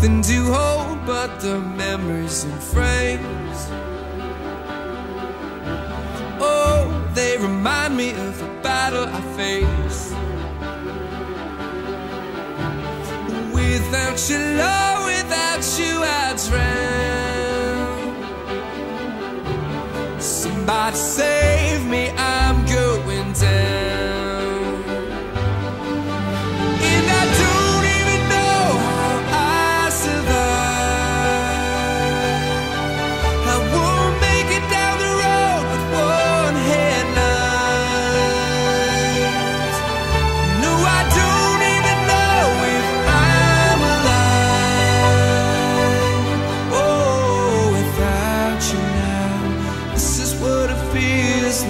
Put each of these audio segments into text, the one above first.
Nothing to hold but the memories and frames. Oh, they remind me of the battle I faced. Without your love, without you, I'd drown. Somebody save is.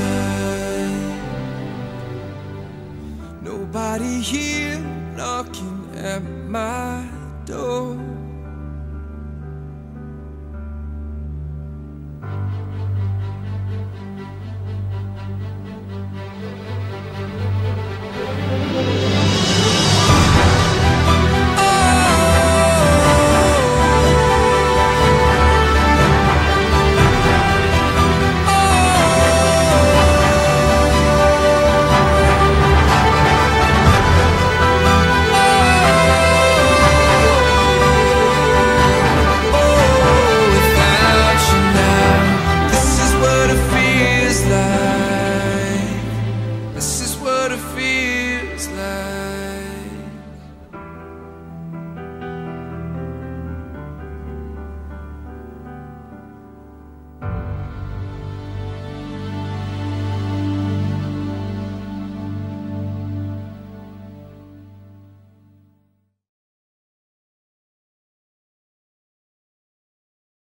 Nobody here knocking at my door. what it feels like.